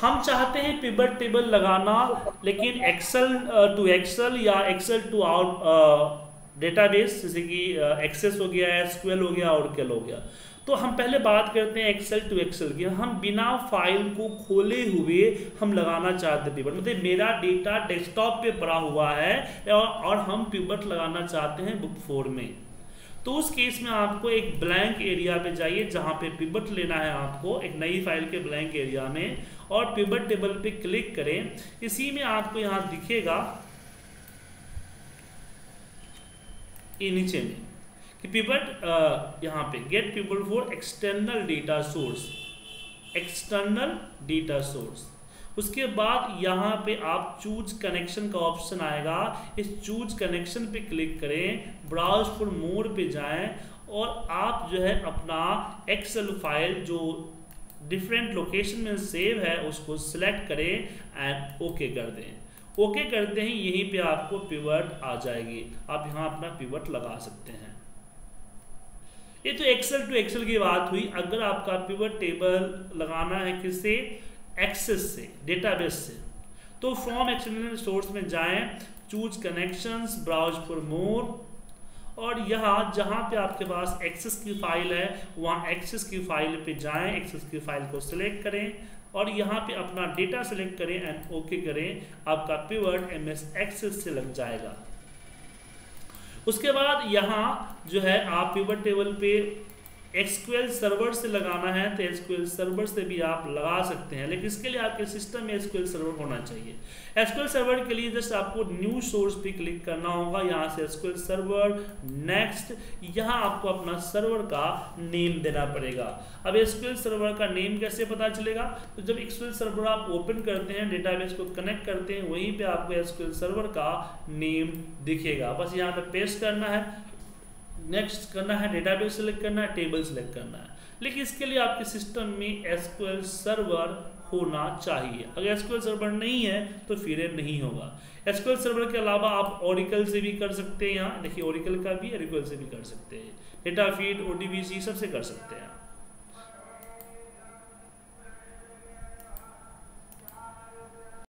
हम चाहते हैं पिवट टेबल लगाना लेकिन एक्सेल टू एक्सेल या एक्सेल टू आउट डेटाबेस जैसे कि एक्सेस uh, हो गया एसक्यूएल हो गया और हो गया। तो हम पहले बात करते हैं एक्सेल टू एक्सेल की। हम बिना फ़ाइल को खोले हुए हम लगाना चाहते पिवट मतलब मेरा डेटा डेस्कटॉप पे पड़ा हुआ है और हम पिवट लगाना चाहते हैं बुक फोर में। तो उस केस में आपको एक ब्लैंक एरिया पे जाइए, जहाँ पे पिवट लेना है आपको, एक नई फ़ाइल के ब्लैंक एरिया में, और पिवट टेबल पे क्लिक करें। इसी में आपको यहाँ दिखेगा ये नीचे में, कि पिवट यहाँ पे get people for external data source external data source उसके बाद यहाँ पे आप चूज़ कनेक्शन का ऑप्शन आएगा। इस चूज़ कनेक्शन पे क्लिक करें ब्राउज फॉर मोर पे जाएँ और आप जो है अपना एक्सेल फ़ाइल जो डिफरेंट लोकेशन में सेव है, उसको सिलेक्ट करें एंड ओके कर दें। ओके okay करते ही यहीं पे आपको पिवट आ जाएगी। आप यहाँ अपना पिवट लगा सकते हैं। ये तो एक्सेल टू एक्सेल की बात हुई। अगर आपका पिवट टेबल लगाना है किससे एक्सेस से, डेटाबेस से। तो फ्रॉम एक्सटर्नल सोर्स में जाएँ choose connections browse for more और यहाँ, जहाँ पे आपके पास एक्सेस की फ़ाइल है, वहाँ एक्सेस की फ़ाइल पे जाएँ एक्सेस की फ़ाइल को सिलेक्ट करें। और यहाँ पे अपना डेटा सेलेक्ट करें एंड ओके करें, आपका पिवट एम एस एक्सेस से लग जाएगा। उसके बाद यहाँ जो है, आप पिवट टेबल पे एक्सक्यूएल सर्वर से लगाना है तो एसक्यूएल सर्वर से भी आप लगा सकते हैं। लेकिन इसके लिए आपके सिस्टम में एसक्यूएल सर्वर होना चाहिए। एसक्यूएल सर्वर के लिए जस्ट आपको न्यू सोर्स पे क्लिक करना होगा। यहाँ से एसक्यूएल सर्वर, नेक्स्ट, यहाँ आपको अपना सर्वर का नेम देना पड़ेगा। अब एसक्यूएल सर्वर का नेम कैसे पता चलेगा? तो जब एक्सक्यूएल सर्वर आप ओपन करते हैं, डेटाबेस को कनेक्ट करते हैं, वहीं पर आपको एसक्यूएल सर्वर का नेम दिखेगा। बस यहाँ पे पेस्ट करना है। नेक्स्ट करना है डेटाबेस सेलेक्ट करना है टेबल सेलेक्ट करना है। लेकिन इसके लिए आपके सिस्टम में एसक्यूएल सर्वर होना चाहिए। अगर एसक्यूएल सर्वर नहीं है तो फिर नहीं होगा। एसक्यूएल सर्वर के अलावा आप ओरिकल से भी कर सकते हैं यहाँ। देखिए ओरिकल का भी एरिकल से भी कर सकते हैं। डेटा फ़ीड ओ सबसे कर सकते हैं।